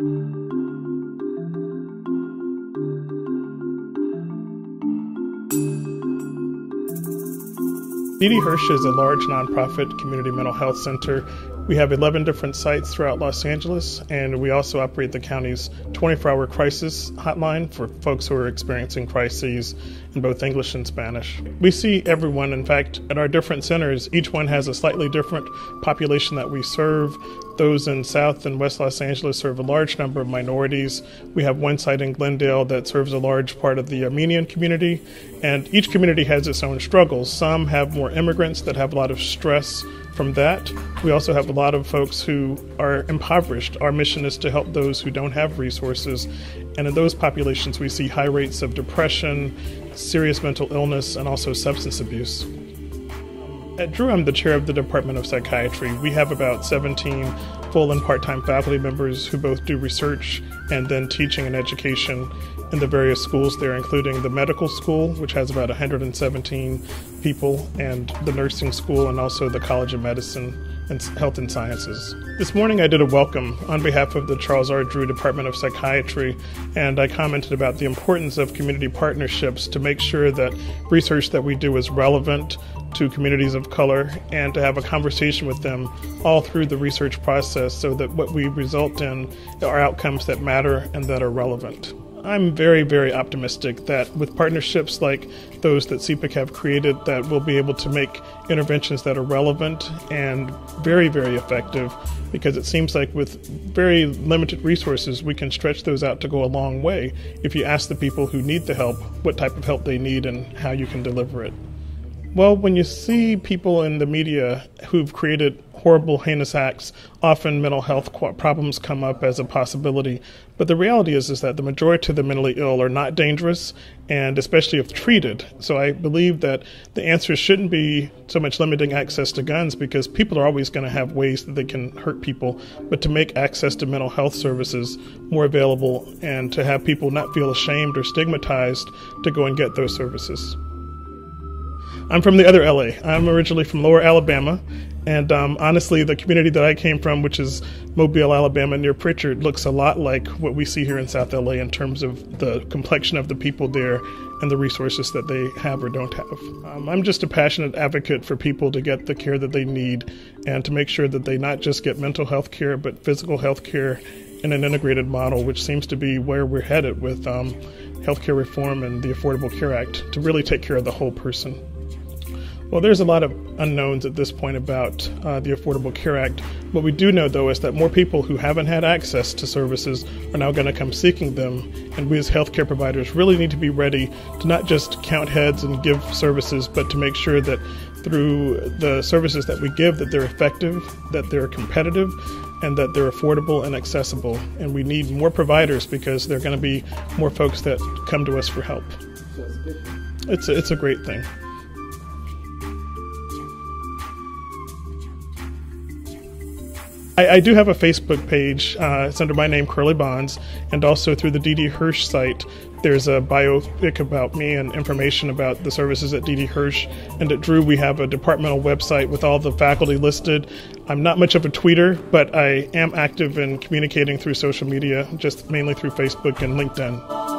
Didi Hirsch is a large nonprofit community mental health center. We have 11 different sites throughout Los Angeles, and we also operate the county's 24 hour crisis hotline for folks who are experiencing crises in both English and Spanish. We see everyone, in fact, at our different centers, each one has a slightly different population that we serve. Those in South and West Los Angeles serve a large number of minorities. We have one site in Glendale that serves a large part of the Armenian community, and each community has its own struggles. Some have more immigrants that have a lot of stress from that. We also have a lot of folks who are impoverished. Our mission is to help those who don't have resources, and in those populations, we see high rates of depression, serious mental illness, and also substance abuse. At Drew, I'm the chair of the Department of Psychiatry. We have about 17 full and part time faculty members who both do research and then teaching and education in the various schools there, including the medical school, which has about 117 people, and the nursing school, and also the College of Medicine and Health and Sciences. This morning I did a welcome on behalf of the Charles R. Drew Department of Psychiatry, and I commented about the importance of community partnerships to make sure that research that we do is relevant to communities of color and to have a conversation with them all through the research process so that what we result in are outcomes that matter and that are relevant. I'm very, very optimistic that with partnerships like those that CPIC have created, that we'll be able to make interventions that are relevant and very, very effective. Because it seems like with very limited resources, we can stretch those out to go a long way if you ask the people who need the help what type of help they need and how you can deliver it. Well, when you see people in the media who've created horrible, heinous acts, often mental health problems come up as a possibility. But the reality is, is that the majority of the mentally ill are not dangerous, and especially if treated. So I believe that the answer shouldn't be so much limiting access to guns because people are always going to have ways that they can hurt people, but to make access to mental health services more available and to have people not feel ashamed or stigmatized to go and get those services. I'm from the other LA. I'm originally from Lower Alabama, and um, honestly, the community that I came from, which is Mobile, Alabama, near Prichard, looks a lot like what we see here in South LA in terms of the complexion of the people there and the resources that they have or don't have. Um, I'm just a passionate advocate for people to get the care that they need and to make sure that they not just get mental health care, but physical health care in an integrated model, which seems to be where we're headed with um, healthcare reform and the Affordable Care Act to really take care of the whole person. Well, there's a lot of unknowns at this point about uh, the Affordable Care Act. What we do know, though, is that more people who haven't had access to services are now going to come seeking them, and we as healthcare providers really need to be ready to not just count heads and give services, but to make sure that through the services that we give, that they're effective, that they're competitive, and that they're affordable and accessible. And we need more providers because there are going to be more folks that come to us for help. It's a, it's a great thing. I, I, do have a Facebook page. Uh, it's under my name, Curley Bonds, and also through the Didi Hirsch site. There's a biopic about me and information about the services at Didi Hirsch. And at Drew, we have a departmental website with all the faculty listed. I'm not much of a tweeter, but I am active in communicating through social media, just mainly through Facebook and LinkedIn.